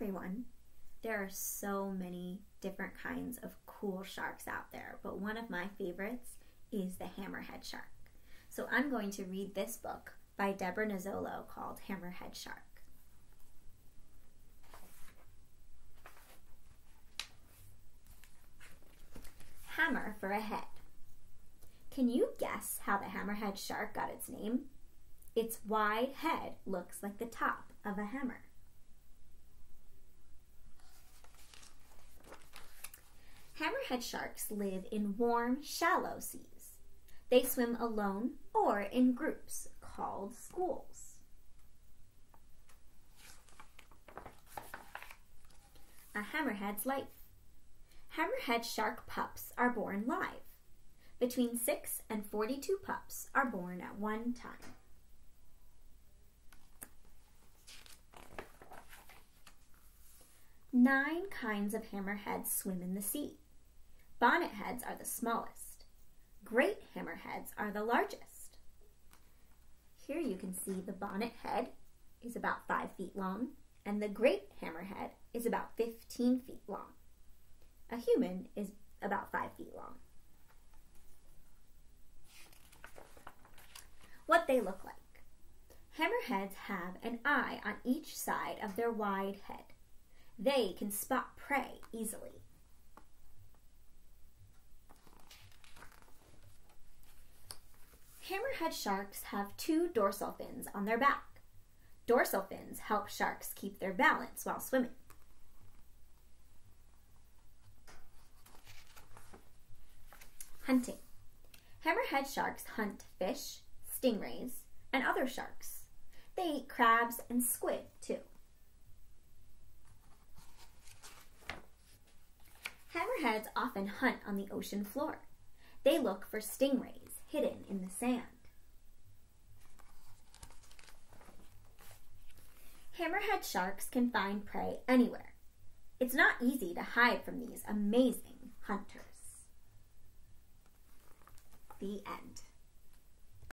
everyone. There are so many different kinds of cool sharks out there, but one of my favorites is the hammerhead shark. So I'm going to read this book by Deborah Nuzzolo called Hammerhead Shark. Hammer for a head. Can you guess how the hammerhead shark got its name? Its wide head looks like the top of a hammer. Hammerhead sharks live in warm, shallow seas. They swim alone or in groups called schools. A hammerhead's life. Hammerhead shark pups are born live. Between 6 and 42 pups are born at one time. Nine kinds of hammerheads swim in the sea. Bonnet heads are the smallest. Great hammerheads are the largest. Here you can see the bonnet head is about 5 feet long and the great hammerhead is about 15 feet long. A human is about 5 feet long. What they look like. Hammerheads have an eye on each side of their wide head. They can spot prey easily. Hammerhead sharks have two dorsal fins on their back. Dorsal fins help sharks keep their balance while swimming. Hunting. Hammerhead sharks hunt fish, stingrays, and other sharks. They eat crabs and squid too. Hammerheads often hunt on the ocean floor. They look for stingrays hidden in the sand. Hammerhead sharks can find prey anywhere. It's not easy to hide from these amazing hunters. The end.